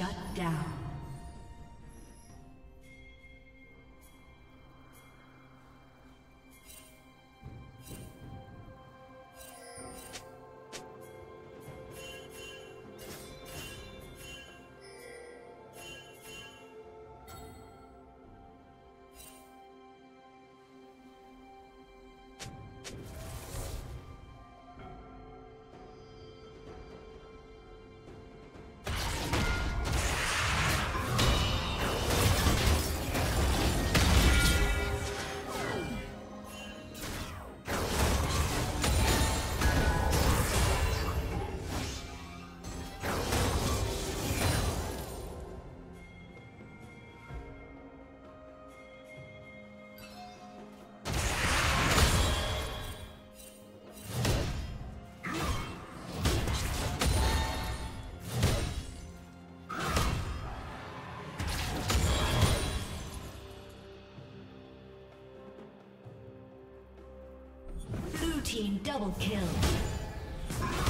Shut down. Team double kill.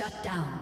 Shut down.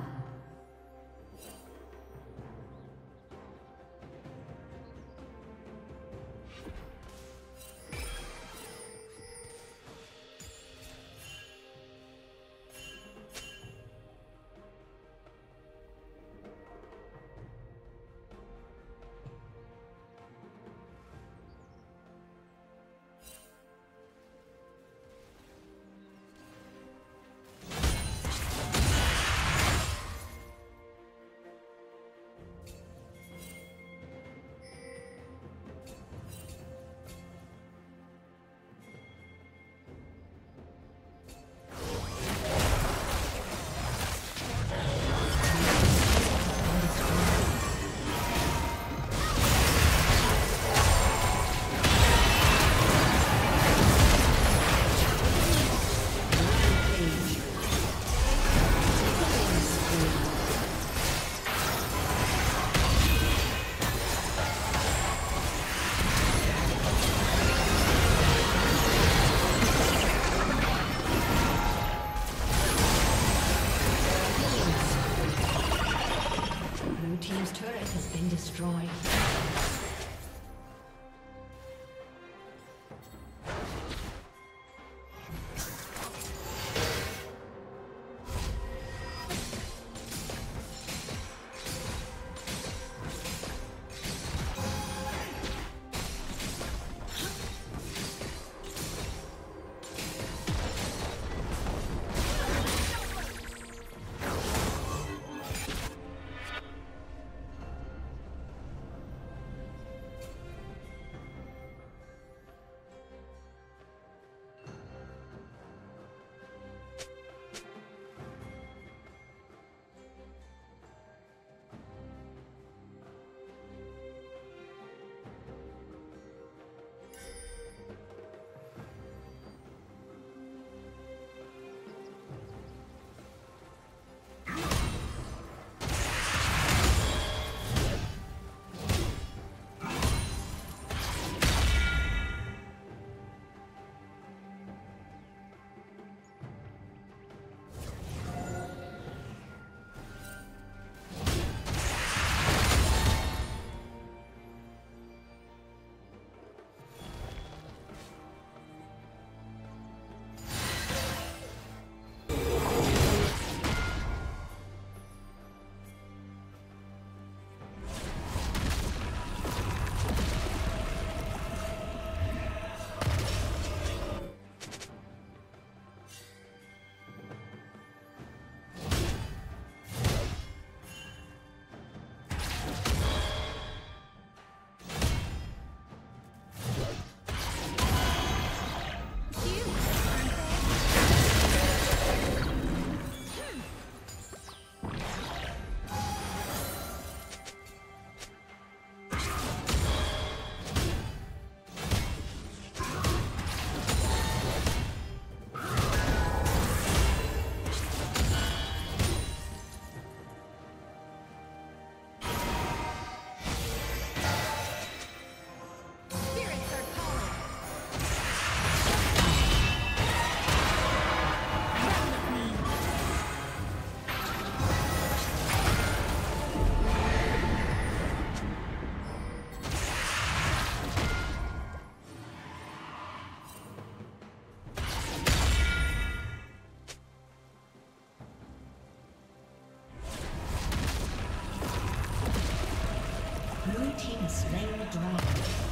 slain the dragon.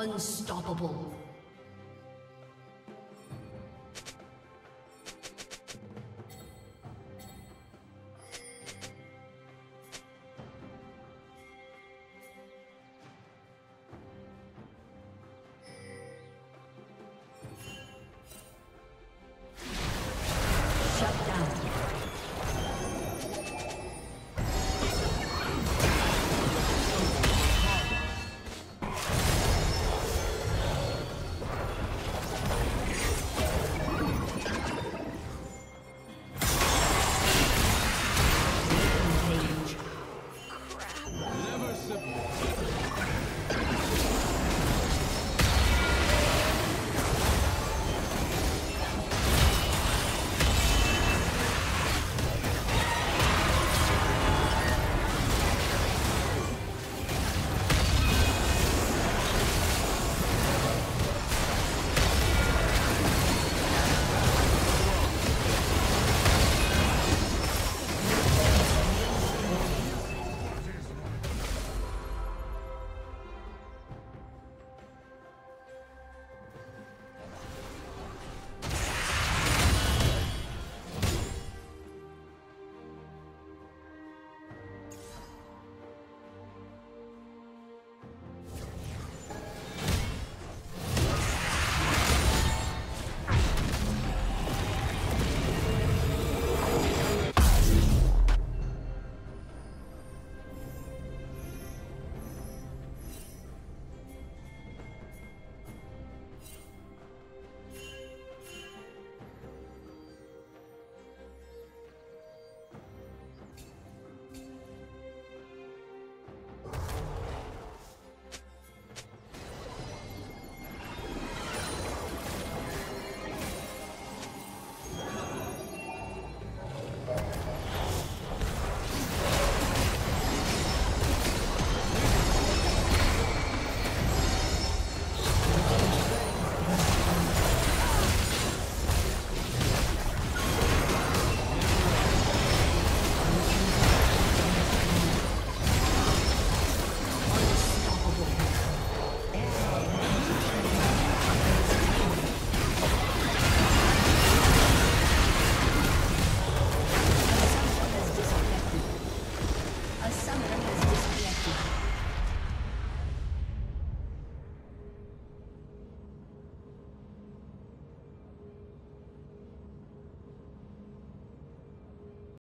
Unstoppable.